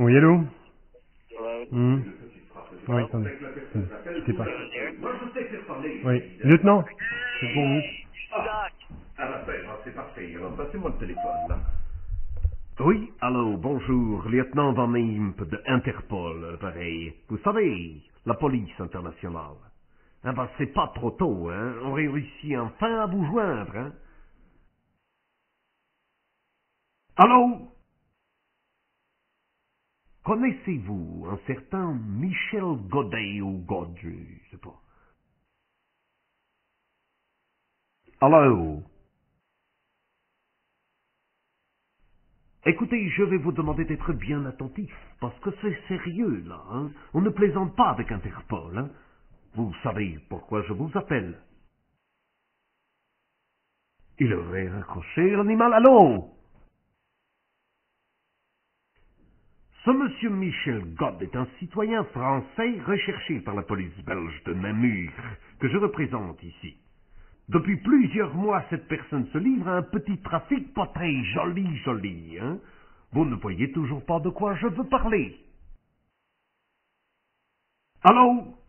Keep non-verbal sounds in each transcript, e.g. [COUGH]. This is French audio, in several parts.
Oui, allô Hello. Hmm. Oui, attendez. attendez, Quittez pas. Oui. Lieutenant C'est pour vous. Ah bah ben, ah. Oui, allô, bonjour, lieutenant Van Imp de Interpol, pareil. Vous savez, la police internationale. Ah bah, c'est pas trop tôt, hein. On réussit enfin à vous joindre, hein. Allô Connaissez-vous un certain Michel Godet ou Godet, je sais pas? Allô? Écoutez, je vais vous demander d'être bien attentif, parce que c'est sérieux, là. Hein? On ne plaisante pas avec Interpol. Hein? Vous savez pourquoi je vous appelle. Il aurait raccroché l'animal à Ce monsieur Michel God est un citoyen français recherché par la police belge de Namur, que je représente ici. Depuis plusieurs mois, cette personne se livre à un petit trafic pas très joli, joli, hein. Vous ne voyez toujours pas de quoi je veux parler. Allô?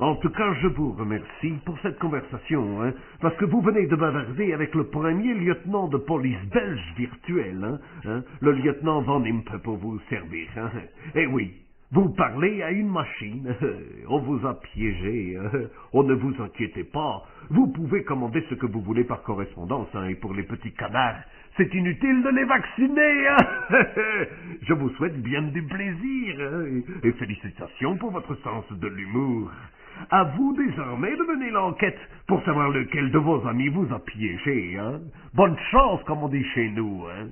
En tout cas, je vous remercie pour cette conversation, hein, parce que vous venez de bavarder avec le premier lieutenant de police belge virtuel, hein, hein, le lieutenant Van Impe pour vous servir. Eh oui, vous parlez à une machine. [LAUGHS] On vous a piégé. [LAUGHS] Oh, ne vous inquiétez pas. Vous pouvez commander ce que vous voulez par correspondance. et pour les petits canards, c'est inutile de les vacciner. [LAUGHS] Je vous souhaite bien du plaisir. et félicitations pour votre sens de l'humour. À vous désormais de mener l'enquête pour savoir lequel de vos amis vous a piégé. Hein. Bonne chance, comme on dit chez nous. Hein.